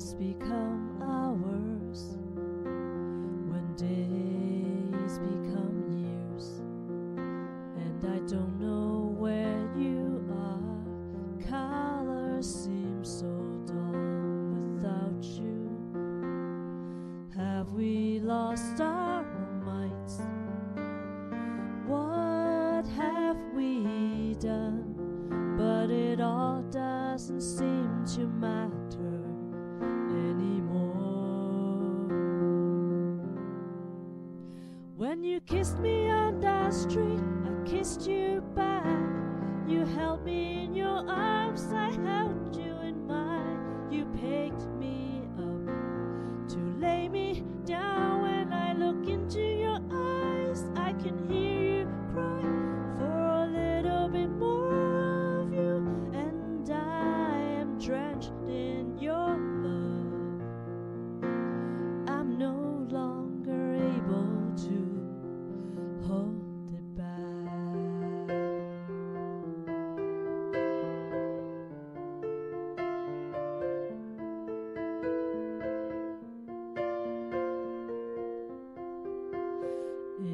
Become hours, when days become years, and I don't know where you are, colors seem so dull without you. Have we lost our minds? What have we done? But it all doesn't seem to matter When you kissed me on the street, I kissed you back. You held me in your arms, I held you in mine. You picked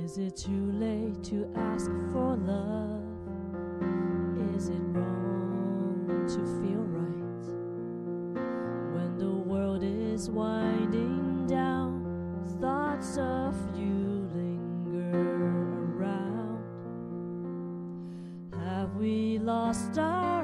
Is it too late to ask for love? Is it wrong to feel right? When the world is winding down, thoughts of you linger around. Have we lost our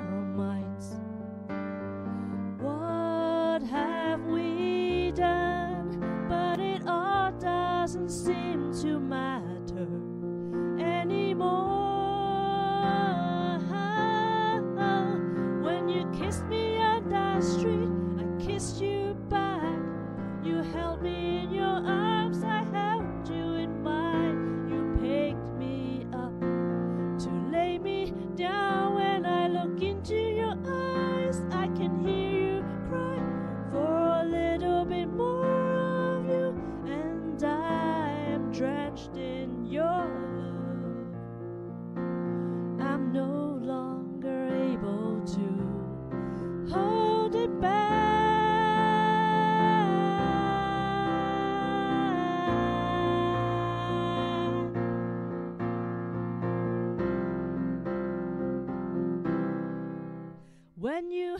When you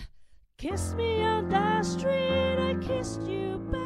kissed me on the street, I kissed you back.